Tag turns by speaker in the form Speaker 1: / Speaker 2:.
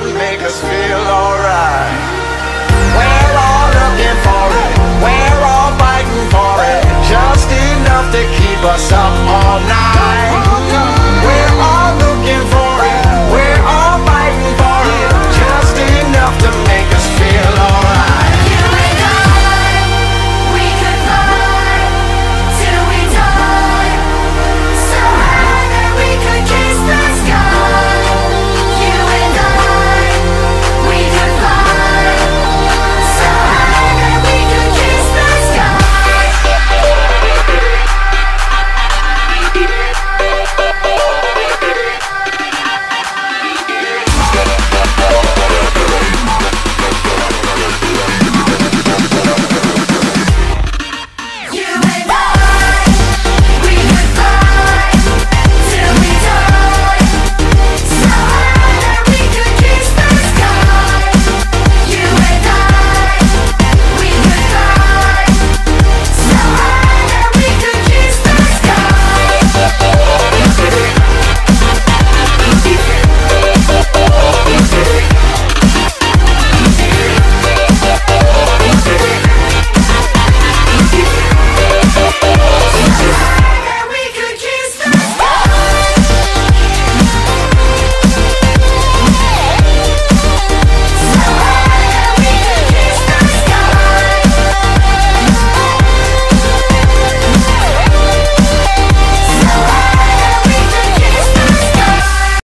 Speaker 1: to make us feel alright.